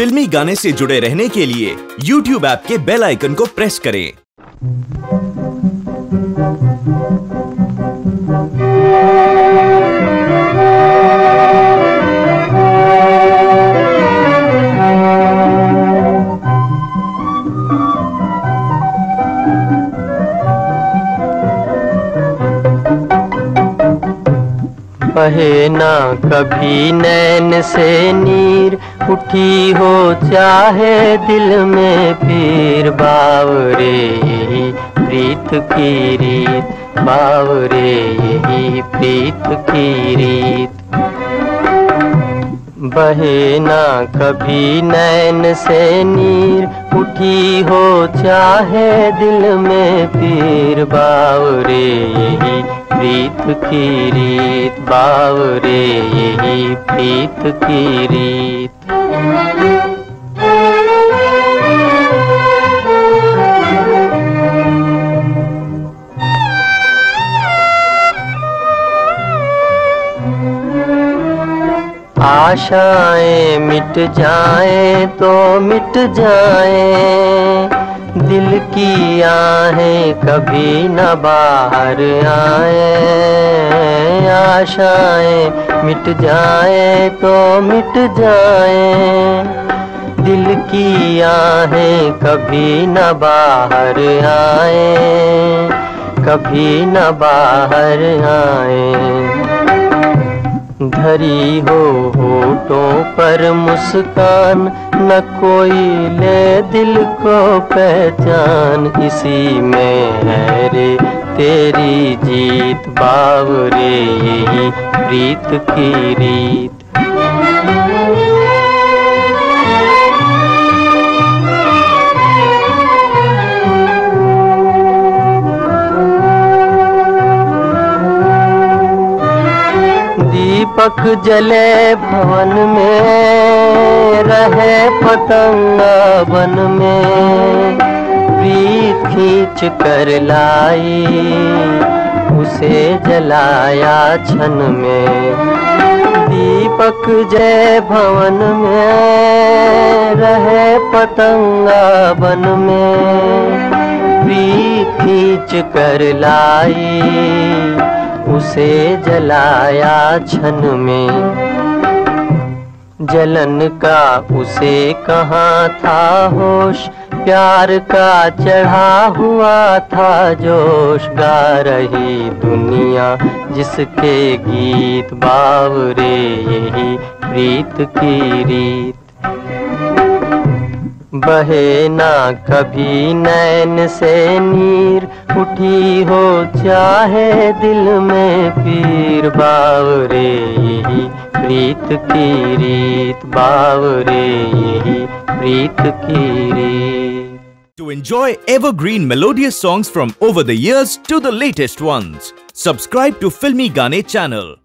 फिल्मी गाने से जुड़े रहने के लिए YouTube ऐप के बेल आइकन को प्रेस करें। बहे ना कभी नैन से नीर, उठी हो चाहे दिल में पीर। बावरे यही प्रीत की रीत, बावरे यही प्रीत की रीत। बहे ना कभी नैन से नीर, उठी हो चाहे दिल में पीर। बावरे यही प्रीत की रीत। बावरे यही प्रीत की रीत। आशाएँ मिट जाएँ तो मिट जाएँ। दिल की आहें कभी न बाहर आए। आशाएँ मिट जाए तो मिट जाए। दिल की आहें कभी न बाहर आए। कभी न बाहर आए। धरी हो होठों पर मुस्कान, न कोई ले दिल को पहचान। इसी में है रे तेरी जीत, बावरे, यही प्रीत की रीत। दीपक जले भवन में, रहे पतंगा बन में। प्रीत खींच कर लाई, उसे जलाया छन में। दीपक जय भवन में, रहे पतंगा बन में। प्रीत खींच कर लाई उसे जलाया छन में। जलन का उसे कहाँ था होश, प्यार का चढ़ा हुआ था जोश। गा रही दुनिया जिसके गीत बावरे, यही प्रीत की रीत। बहे ना कभी नैन से नीर उठी हो चाहे दिल में पीर बावरे यही प्रीत की रीत बावरे यही प्रीत की रीत To enjoy evergreen melodious songs from over the years to the latest ones, subscribe to Filmy Gane channel.